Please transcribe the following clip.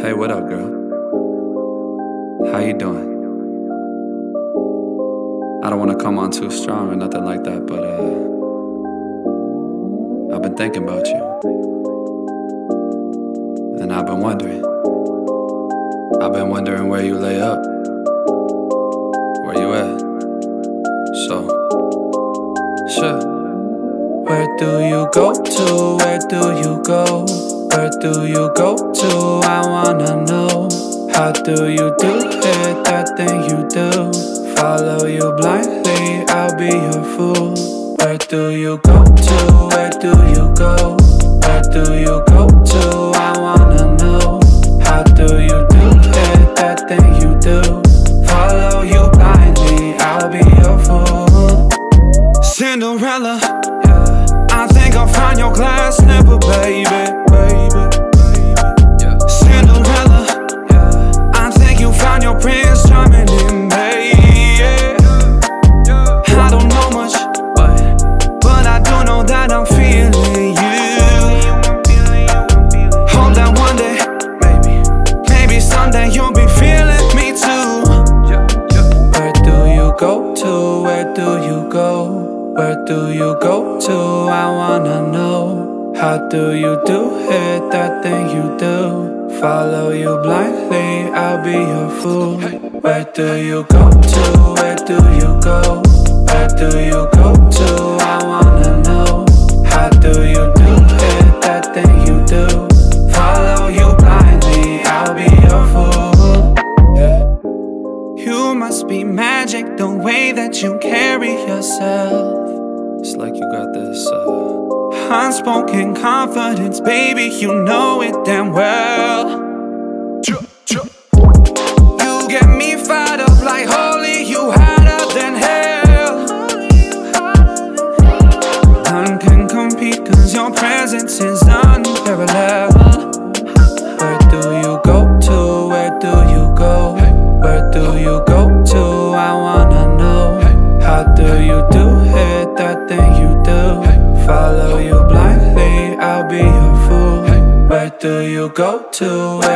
Hey, what up, girl? How you doing? I don't want to come on too strong or nothing like that, but uh, I've been thinking about you. And I've been wondering. I've been wondering where you lay up. Where you at? So, sure. Where do you go to? Where do you go? Where do you go to? I wanna know. How do you do it? That thing you do. Follow you blindly, I'll be your fool. Where do you go to? Where do you go? Where do you go to? Do you do it? That thing you do. Follow you blindly, I'll be your fool. Where do you go to? Where do you go? Where do you go to? I wanna know. How do you do it? That thing you do. Follow you blindly, I'll be your fool. Yeah. You must be magic the way that you carry yourself. Unspoken confidence, baby. You know it damn well. Go to?